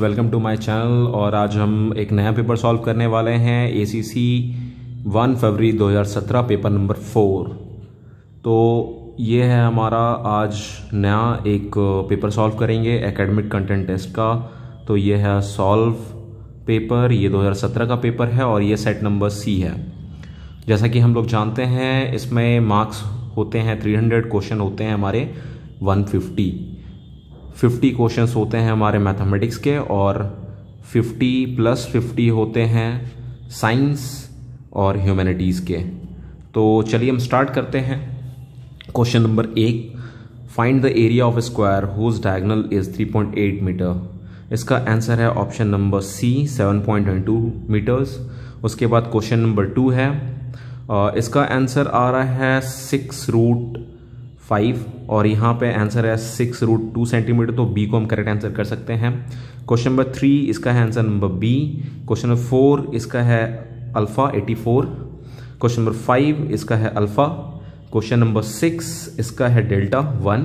Welcome to my channel और आज हम एक नया पेपर सॉल्व करने वाले हैं ए सी सी वन फरवरी 2017 पेपर नंबर फोर तो ये है हमारा आज नया एक पेपर सॉल्व करेंगे एकेडमिक कंटेंट टेस्ट का. तो ये है सॉल्व पेपर ये 2017 का पेपर है और ये सेट नंबर सी है. जैसा कि हम लोग जानते हैं, इसमें मार्क्स होते हैं 300 क्वेश्चन होते हैं हमारे 150 50 क्वेश्चंस होते हैं हमारे मैथमेटिक्स के और 50 प्लस 50 होते हैं साइंस और ह्यूमैनिटीज़ के। तो चलिए हम स्टार्ट करते हैं। क्वेश्चन नंबर एक, find the area of square whose diagonal is 3.8 metre. इसका आंसर है ऑप्शन नंबर सी 7.2 मीटर्स। उसके बाद क्वेश्चन नंबर टू है। इसका आंसर आ रहा है सिक्स रूट फाइव और यहाँ पे आंसर है सिक्स रूट टू सेंटीमीटर तो बी को हम करेक्ट आंसर कर सकते हैं। क्वेश्चन नंबर थ्री इसका है answer number B question number four इसका है alpha eighty four question number five इसका है अल्फ़ा क्वेश्चन नंबर सिक्स इसका है delta one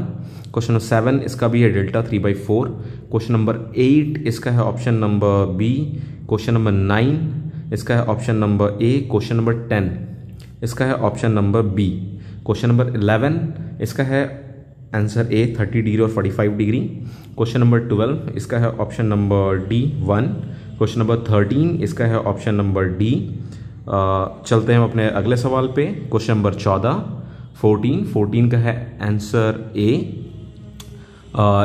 question number seven इसका भी है delta three by four question number eight इसका है option number B question number nine इसका है option number A question number ten इसका है option number B question number eleven, इसका है आंसर ए, थर्टी डिग्री और forty five degree. Question number twelve, इसका है option number D, one. Question number thirteen, इसका है ऑप्शन नंबर डी। चलते हैं अपने अगले सवाल पे। क्वेश्चन नंबर चौदह, फोर्टीन फोर्टीन का है आंसर ए।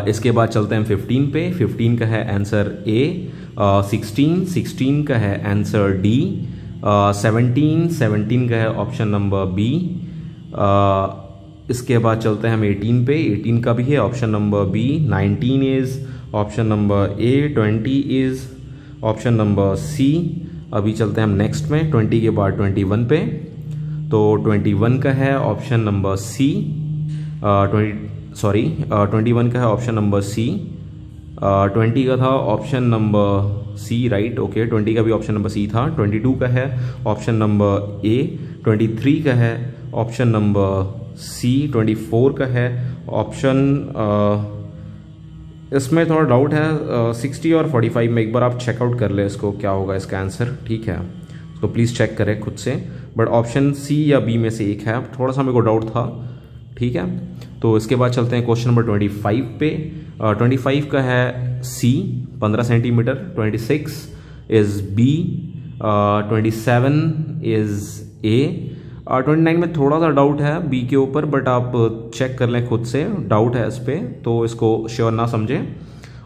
इसके बाद चलते हैं फिफ्टीन पे। फिफ्टीन का है आंसर ए। सिक्सटीन सिक्सटीन का है आंसर डी। सेवनटीन सेवनटीन का है ऑप्शन नंबर बी। इसके बाद चलते हैं हम 18 पे। 18 का भी है option number B 19 is option number A 20 is option number C अभी चलते हैं हम नेक्स्ट में 20 के बाद 21 पे। तो 21 का है option number C twenty sorry 21 का है ऑप्शन नंबर सी ट्वेंटी का था option number C right okay twenty का भी ऑप्शन नंबर सी था। ट्वेंटी टू का है option number A twenty three का है option number C twenty four का है। ऑप्शन इसमें थोड़ा डाउट है सिक्सटी और फोर्टी फाइव में एक बार आप चेकआउट कर ले इसको क्या होगा इसका आंसर ठीक है? तो प्लीज़ चेक करें खुद से। बट ऑप्शन सी या बी में से एक है। थोड़ा सा मेरे को डाउट था ठीक है? तो इसके बाद चलते हैं क्वेश्चन नंबर ट्वेंटी फाइव पे। ट्वेंटी uh, फाइव का है सी पंद्रह centimetre twenty six is B twenty seven is A twenty nine में थोड़ा सा डाउट है बी के ऊपर बट आप चेक कर लें खुद से डाउट है इस पर तो इसको श्योर ना समझें।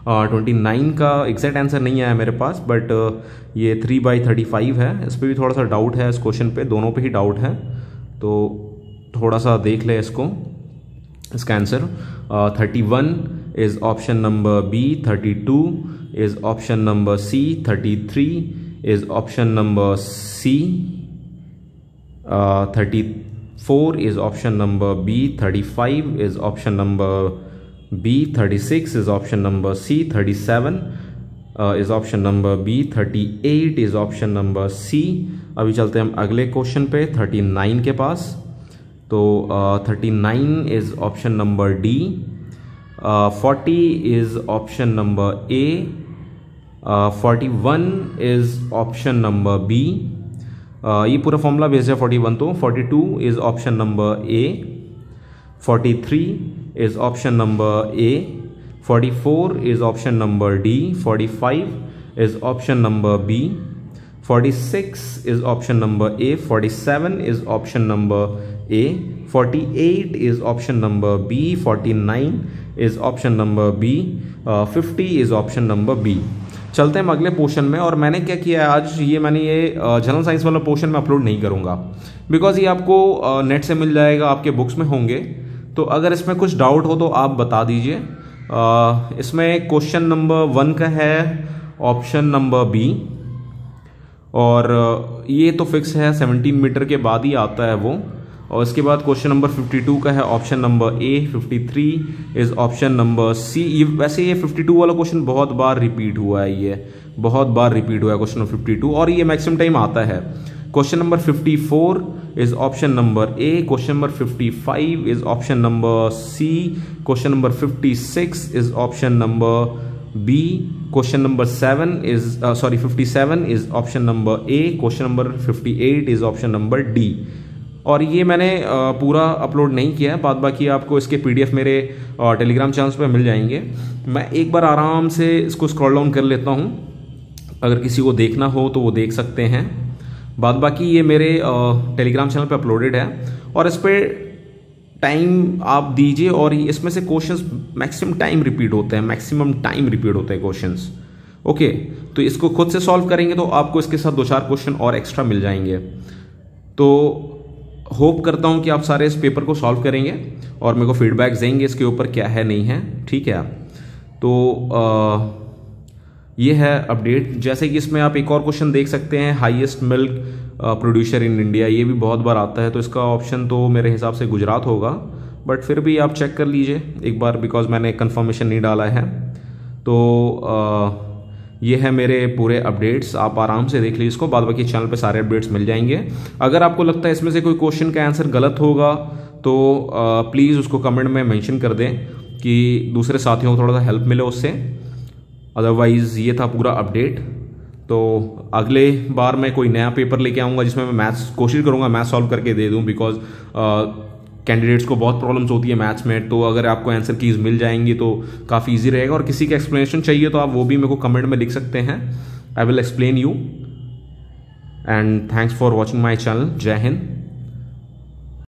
ट्वेंटी uh, नाइन का एग्जैक्ट आंसर नहीं आया मेरे पास बट uh, ये थ्री बाई थर्टी फाइव है। इस पर भी थोड़ा सा डाउट है इस क्वेश्चन पे दोनों पे ही डाउट है। तो थोड़ा सा देख ले इसको इसका answer thirty one is option number B thirty two is option number C thirty three is option number C thirty four is option number B thirty five is option number B thirty six is option number C thirty seven is option number B thirty eight is option number C अभी चलते हैं हम अगले question पे thirty nine के पास. तो thirty nine is option number D forty is option number A forty one is option number B ये पूरा फॉर्मूला बेस्ड है फोर्टी वन तो forty two is option number A forty three is option number A forty four is option number D forty five is option number B forty six is option number A forty seven is option number A forty eight is option number B forty nine is option number B fifty is option number B चलते हैं अगले portion में और मैंने क्या किया है, आज ये मैंने ये जनरल साइंस वाला पोर्शन में अपलोड नहीं करूँगा। बिकॉज़ ये आपको नेट से मिल जाएगा, आपके बुक्स में होंगे। तो अगर इसमें कुछ डाउट हो तो आप बता दीजिए। इसमें क्वेश्चन नंबर वन का है ऑप्शन नंबर बी और ये तो फिक्स है 17 मीटर के बाद ही आता है वो। और इसके बाद क्वेश्चन नंबर 52 का है option number A 53 is option number C ये वैसे ये 52 वाला क्वेश्चन बहुत बार रिपीट हुआ है ये, बहुत बार रिपीट हुआ है क्वेश्चन नंबर 52 और ये मैक्सिमम टाइम आता है। Question number 54 is option number A question number 55 is option number C question number 56 is option number B question number seven is sorry fifty seven is option number A question number fifty eight is option number D और ये मैंने पूरा upload नहीं किया है। बाद बाकी आपको इसके पीडीएफ मेरे टेलीग्राम चैनल्स पे मिल जाएँगे। मैं एक बार आराम से इसको स्क्रॉल डाउन कर लेता हूँ। अगर किसी को देखना हो तो वो देख सकते हैं। बाद बाकी ये मेरे टेलीग्राम चैनल पे अपलोडेड है। और इस पर टाइम आप दीजिए और इसमें से क्वेश्चंस मैक्सिमम टाइम रिपीट होते हैं। मैक्सिमम टाइम रिपीट होते हैं क्वेश्चंस ओके तो इसको खुद से सॉल्व करेंगे तो आपको इसके साथ दो चार क्वेश्चन और एक्स्ट्रा मिल जाएँगे। तो होप करता हूँ कि आप सारे इस पेपर को सॉल्व करेंगे और मेरे को फीडबैक देंगे इसके ऊपर क्या है नहीं है ठीक है? तो आ, ये है अपडेट। जैसे कि इसमें आप एक और क्वेश्चन देख सकते हैं highest milk producer in India ये भी बहुत बार आता है तो इसका ऑप्शन तो मेरे हिसाब से गुजरात होगा बट फिर भी आप चेक कर लीजिए एक बार बिकॉज़ मैंने कन्फर्मेशन नहीं डाला है। तो आ, ये है मेरे पूरे अपडेट्स। आप आराम से देख लीजिए इसको। बाद बाकी चैनल पे सारे अपडेट्स मिल जाएँगे। अगर आपको लगता है इसमें से कोई क्वेश्चन का आंसर गलत होगा तो प्लीज़ उसको कमेंट में मेंशन कर दें कि दूसरे साथियों को थोड़ा सा हेल्प मिले उससे। अदरवाइज़ ये था पूरा अपडेट तो अगले बार मैं कोई नया पेपर लेके आऊँगा जिसमें मैं मैथ्स कोशिश करूँगा मैथ्स सॉल्व करके दे दूँ बिकॉज़ कैंडिडेट्स को बहुत प्रॉब्लम्स होती है मैथ्स में तो अगर आपको आंसर कीज मिल जाएँगी तो काफ़ी ईजी रहेगा। और किसी का एक्सप्लेनेशन चाहिए तो आप वो भी मेरे को कमेंट में लिख सकते हैं। I will explain you and thanks for watching my channel Jai Hind